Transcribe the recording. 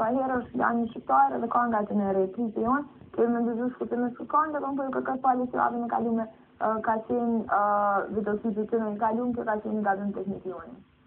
Ka herë është janë një shqiptarë dhe ka nga të në rejtë të jonë, me ndëzhu shkutë në shkutë në shkutë në shkutë në shkutë në në shkutë në shkutë në shkutë në në shkutë në ka qenë shkutë në shkutë në në në